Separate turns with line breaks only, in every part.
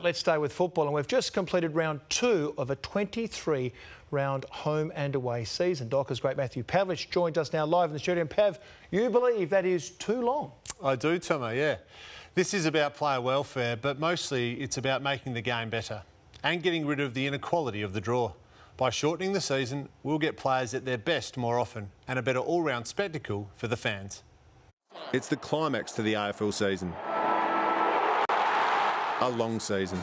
Let's stay with football, and we've just completed round two of a 23 round home and away season. Dockers great Matthew Pavlich joined us now live in the studio. And Pav, you believe that is too long?
I do, Tomo, yeah. This is about player welfare, but mostly it's about making the game better and getting rid of the inequality of the draw. By shortening the season, we'll get players at their best more often and a better all round spectacle for the fans.
It's the climax to the AFL season a long season.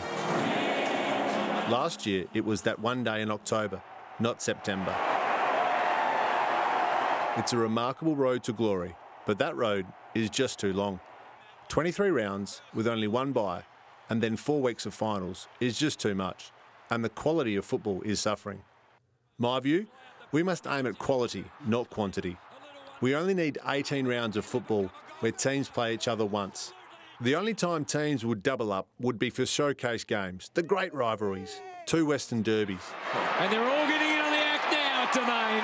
Last year, it was that one day in October, not September. It's a remarkable road to glory, but that road is just too long. 23 rounds with only one bye and then four weeks of finals is just too much, and the quality of football is suffering. My view? We must aim at quality, not quantity. We only need 18 rounds of football where teams play each other once the only time teams would double up would be for showcase games, the great rivalries, two Western derbies.
And they're all getting in on the act now Domain.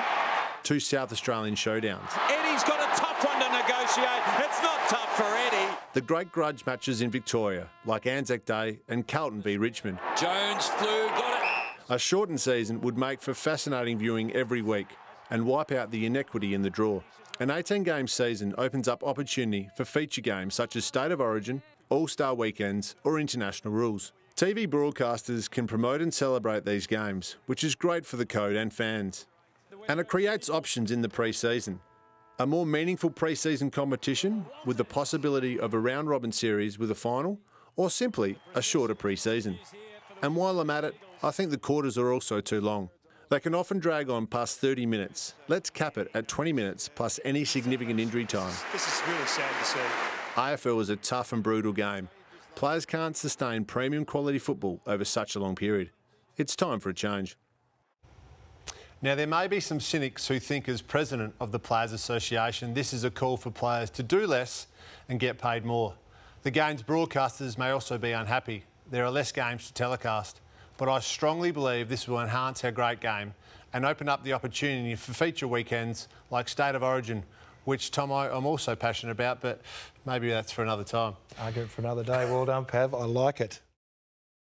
Two South Australian showdowns.
Eddie's got a tough one to negotiate. It's not tough for Eddie.
The great grudge matches in Victoria, like Anzac Day and Carlton v Richmond.
Jones flew, got it.
A shortened season would make for fascinating viewing every week and wipe out the inequity in the draw. An 18 game season opens up opportunity for feature games such as State of Origin, All Star Weekends, or international rules. TV broadcasters can promote and celebrate these games, which is great for the code and fans. And it creates options in the pre season. A more meaningful pre season competition with the possibility of a round robin series with a final, or simply a shorter pre season. And while I'm at it, I think the quarters are also too long. They can often drag on past 30 minutes. Let's cap it at 20 minutes plus any significant injury time.
This is really sad to see.
AFL is a tough and brutal game. Players can't sustain premium quality football over such a long period. It's time for a change.
Now, there may be some cynics who think, as president of the Players Association, this is a call for players to do less and get paid more. The game's broadcasters may also be unhappy. There are less games to telecast but I strongly believe this will enhance our great game and open up the opportunity for feature weekends like State of Origin, which, Tom, I, am also passionate about, but maybe that's for another time.
Argument for another day. Well done, Pav. I like it.